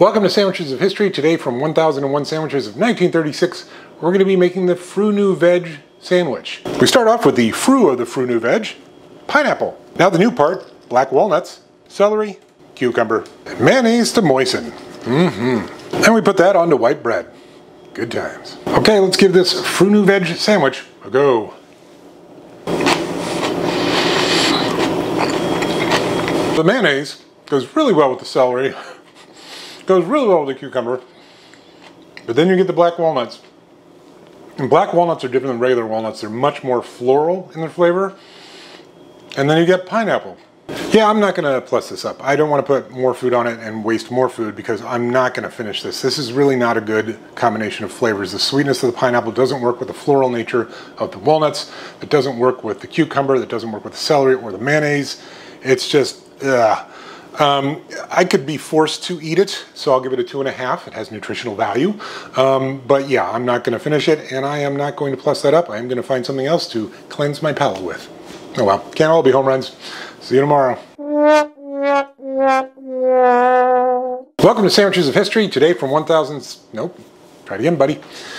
Welcome to Sandwiches of History. Today from 1001 Sandwiches of 1936, we're going to be making the Frunuveg sandwich. We start off with the fru of the Frunuveg, pineapple. Now the new part, black walnuts, celery, cucumber, mayonnaise to moisten. Mm-hmm. And we put that onto white bread. Good times. Okay, let's give this Frunuveg sandwich a go. The mayonnaise goes really well with the celery. goes really well with the cucumber. But then you get the black walnuts. And black walnuts are different than regular walnuts. They're much more floral in their flavor. And then you get pineapple. Yeah, I'm not to plus this up. I don't want to put more food on it and waste more food because I'm not to finish this. This is really not a good combination of flavors. The sweetness of the pineapple doesn't work with the floral nature of the walnuts. It doesn't work with the cucumber. That doesn't work with the celery or the mayonnaise. It's just, ugh. Um, I could be forced to eat it, so I'll give it a two and a half. It has nutritional value. Um, but yeah, I'm not going to finish it, and I am not going to plus that up. I am going to find something else to cleanse my palate with. Oh well, can't all be home runs. See you tomorrow. Welcome to Sandwiches of History. Today from 1000. Nope. Try it again, buddy.